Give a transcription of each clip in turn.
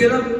get up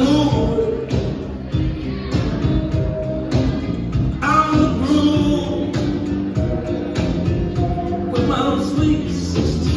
sleeps.